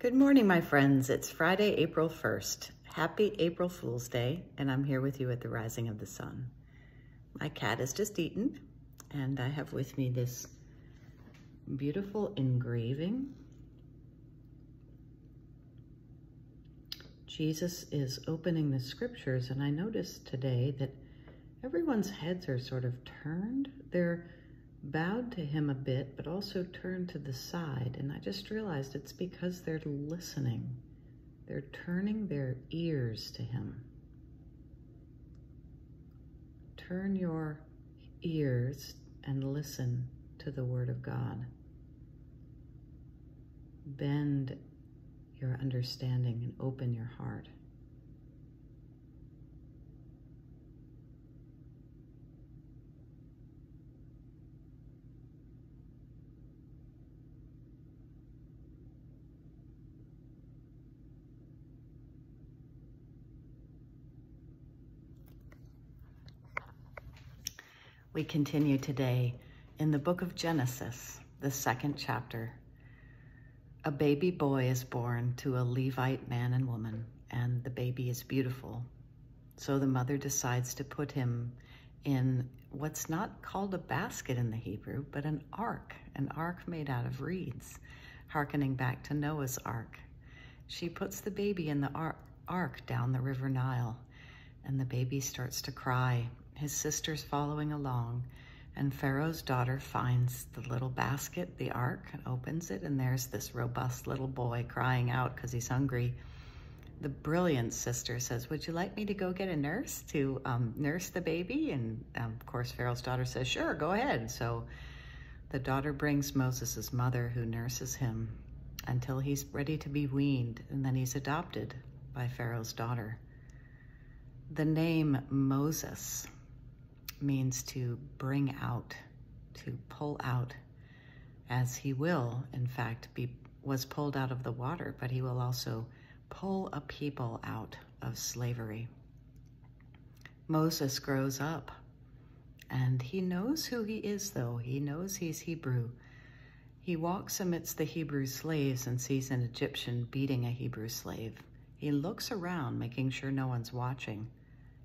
Good morning, my friends. It's Friday, April 1st. Happy April Fool's Day, and I'm here with you at the rising of the sun. My cat has just eaten, and I have with me this beautiful engraving. Jesus is opening the scriptures, and I noticed today that everyone's heads are sort of turned. They're bowed to him a bit, but also turned to the side. And I just realized it's because they're listening. They're turning their ears to him. Turn your ears and listen to the word of God. Bend your understanding and open your heart. We continue today in the book of Genesis, the second chapter. A baby boy is born to a Levite man and woman, and the baby is beautiful. So the mother decides to put him in what's not called a basket in the Hebrew, but an ark, an ark made out of reeds, hearkening back to Noah's ark. She puts the baby in the ark down the river Nile, and the baby starts to cry his sister's following along, and Pharaoh's daughter finds the little basket, the ark, and opens it, and there's this robust little boy crying out because he's hungry. The brilliant sister says, would you like me to go get a nurse to um, nurse the baby? And um, of course, Pharaoh's daughter says, sure, go ahead. So the daughter brings Moses' mother who nurses him until he's ready to be weaned, and then he's adopted by Pharaoh's daughter. The name Moses means to bring out, to pull out, as he will, in fact, be was pulled out of the water, but he will also pull a people out of slavery. Moses grows up and he knows who he is, though. He knows he's Hebrew. He walks amidst the Hebrew slaves and sees an Egyptian beating a Hebrew slave. He looks around, making sure no one's watching,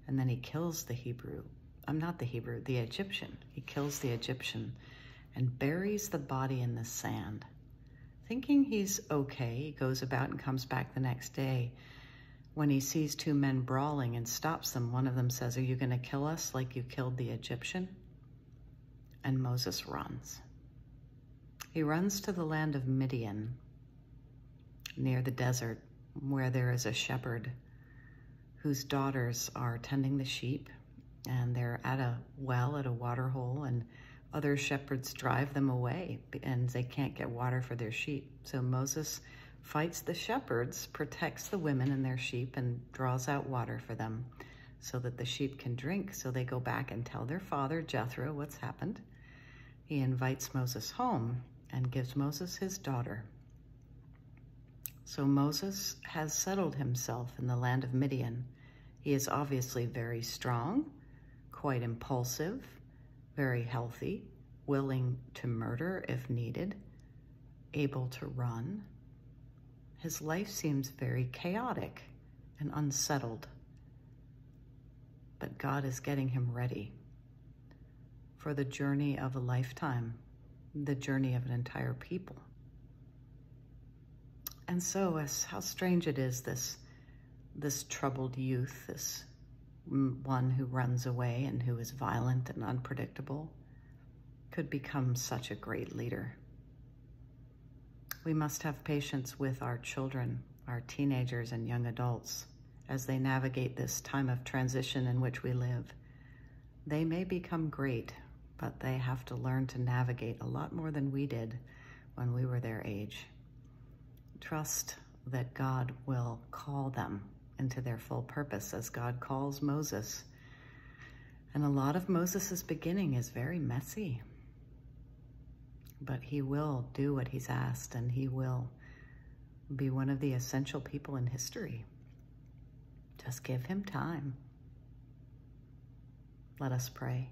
and then he kills the Hebrew I'm not the Hebrew, the Egyptian. He kills the Egyptian and buries the body in the sand. Thinking he's okay, he goes about and comes back the next day. When he sees two men brawling and stops them, one of them says, Are you going to kill us like you killed the Egyptian? And Moses runs. He runs to the land of Midian, near the desert, where there is a shepherd whose daughters are tending the sheep and they're at a well, at a water hole, and other shepherds drive them away and they can't get water for their sheep. So Moses fights the shepherds, protects the women and their sheep, and draws out water for them so that the sheep can drink. So they go back and tell their father, Jethro, what's happened. He invites Moses home and gives Moses his daughter. So Moses has settled himself in the land of Midian. He is obviously very strong quite impulsive, very healthy, willing to murder if needed, able to run. His life seems very chaotic and unsettled, but God is getting him ready for the journey of a lifetime, the journey of an entire people. And so, as how strange it is, this, this troubled youth, this one who runs away and who is violent and unpredictable could become such a great leader. We must have patience with our children, our teenagers and young adults as they navigate this time of transition in which we live. They may become great, but they have to learn to navigate a lot more than we did when we were their age. Trust that God will call them into their full purpose as God calls Moses. And a lot of Moses's beginning is very messy. But he will do what he's asked and he will be one of the essential people in history. Just give him time. Let us pray.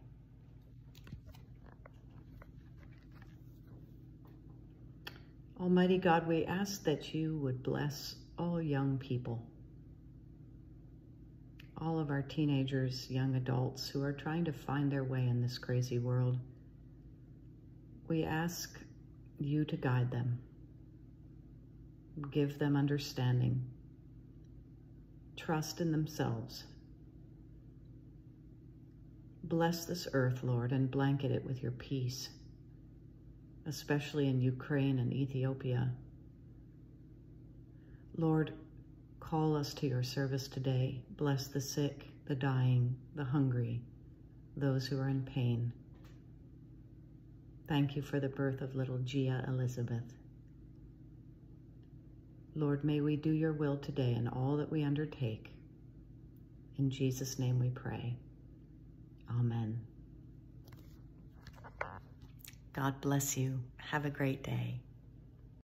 Almighty God, we ask that you would bless all young people, all of our teenagers, young adults who are trying to find their way in this crazy world. We ask you to guide them, give them understanding, trust in themselves. Bless this earth, Lord, and blanket it with your peace, especially in Ukraine and Ethiopia. Lord, call us to your service today. Bless the sick, the dying, the hungry, those who are in pain. Thank you for the birth of little Gia Elizabeth. Lord, may we do your will today in all that we undertake. In Jesus' name we pray. Amen. God bless you. Have a great day.